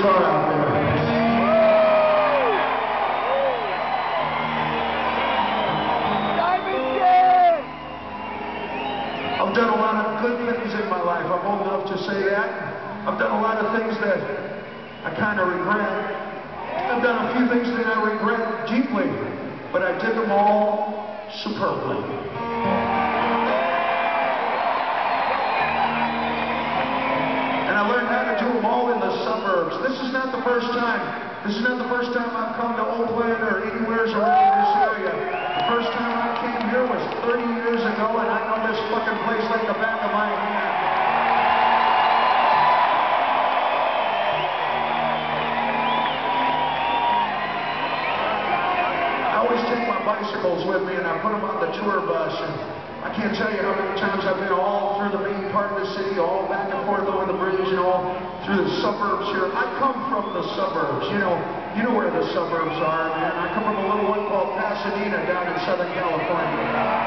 guitar out there. I've done a lot of good things in my life. I'm old enough to say that. I've done a lot of things that I kind of regret. I've done a few things that I regret deeply, but I did them all superbly. This is not the first time. This is not the first time I've come to Oakland or anywhere around this area. The first time I came here was 30 years ago, and I know this fucking place like the back of my hand. I always take my bicycles with me and I put them on the tour bus. And I can't tell you how many times I've been all through the main part of the city, all back and forth over the bridge and all through the suburbs here. I come from the suburbs, you know. You know where the suburbs are, man. I come from a little one called Pasadena down in Southern California.